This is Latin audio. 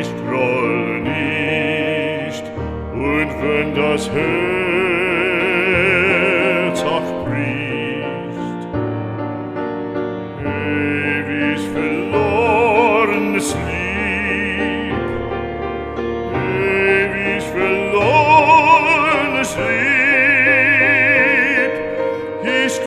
ich groll nicht, und wenn das Herz